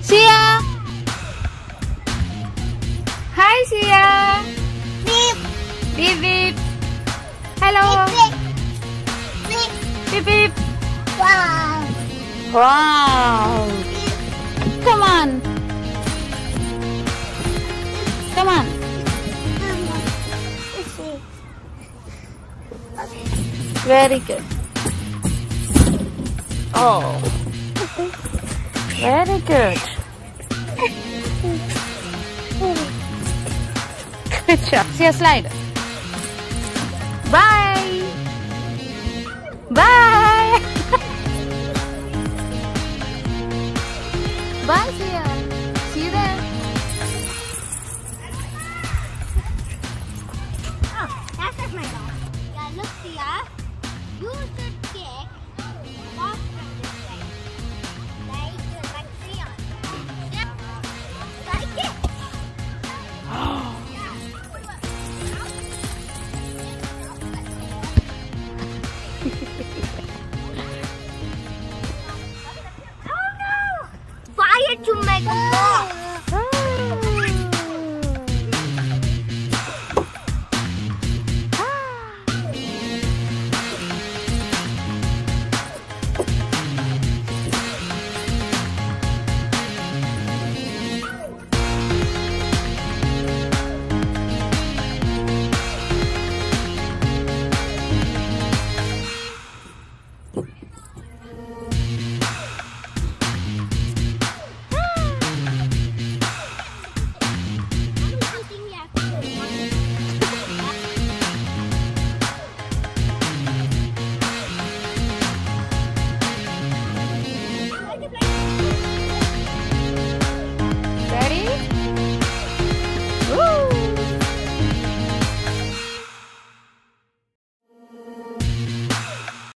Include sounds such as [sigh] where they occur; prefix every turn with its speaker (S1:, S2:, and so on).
S1: Sia. Hi Sia.
S2: Beep.
S1: Beep beep. Hello.
S2: Beep. Beep.
S1: Beep beep.
S2: Wow.
S1: Wow. Come on. Come on. Very good. Oh. Very good. Good job. See a slide. Bye. Bye. [laughs] Bye, Sia. See you there.
S2: Oh, that's my dog. Yeah, look, Sia. To make a